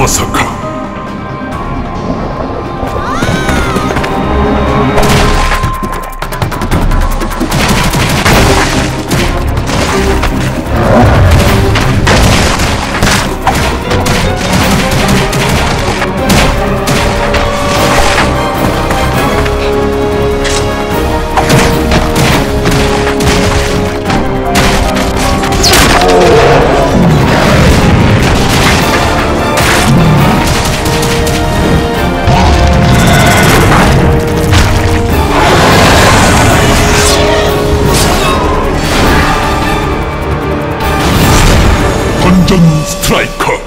まさか。Sudden Striker.